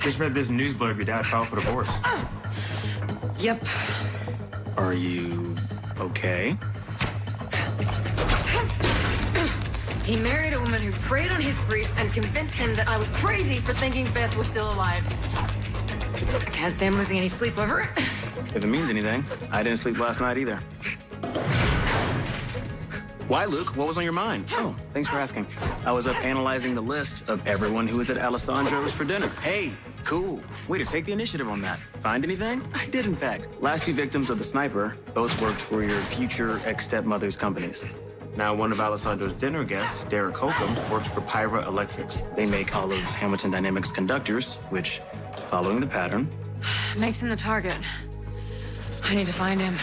just read this news blurb your dad filed for divorce. Oh. Yep. Are you okay? He married a woman who preyed on his grief and convinced him that I was crazy for thinking Beth was still alive. I can't say I'm losing any sleep over it. If it means anything, I didn't sleep last night either. Why, Luke? What was on your mind? Oh, thanks for asking. I was up analyzing the list of everyone who was at Alessandro's for dinner. Hey, cool. Way to take the initiative on that. Find anything? I did, in fact. Last two victims of the sniper both worked for your future ex-stepmother's companies. Now, one of Alessandro's dinner guests, Derek Holcomb, works for Pyra Electrics. They make all of Hamilton Dynamics conductors, which, following the pattern, Makes him the target. I need to find him.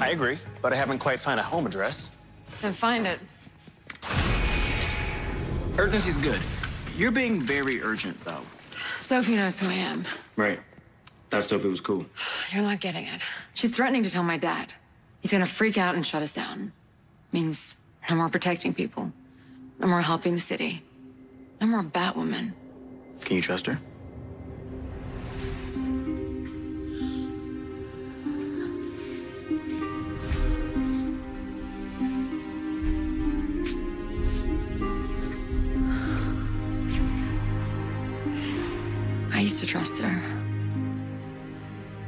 I agree, but I haven't quite found a home address. Then find it. Urgency's good. You're being very urgent, though. Sophie knows who I am. Right. Thought Sophie was cool. You're not getting it. She's threatening to tell my dad. He's gonna freak out and shut us down. Means no more protecting people. No more helping the city. No more Batwoman. Can you trust her? I used to trust her.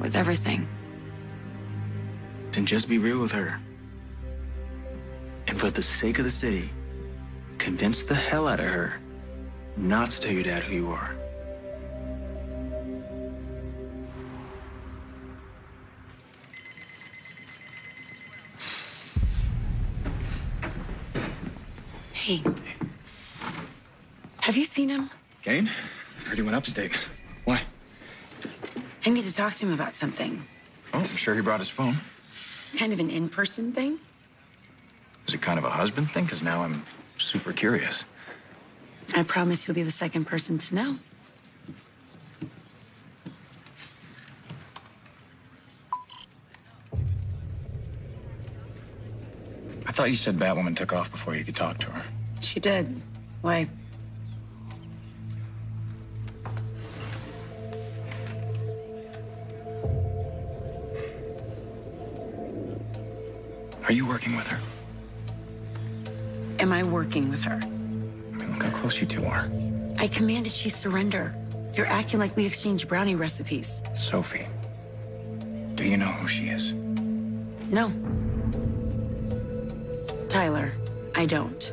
With everything. Then just be real with her. And for the sake of the city, convince the hell out of her not to tell your dad who you are. Hey. Have you seen him? Kane? Heard he went upstate. I need to talk to him about something. Oh, I'm sure he brought his phone. Kind of an in person thing? Is it kind of a husband thing? Because now I'm super curious. I promise you'll be the second person to know. I thought you said Batwoman took off before you could talk to her. She did. Why? Are you working with her? Am I working with her? I mean, look how close you two are. I commanded she surrender. You're acting like we exchanged brownie recipes. Sophie. Do you know who she is? No. Tyler, I don't.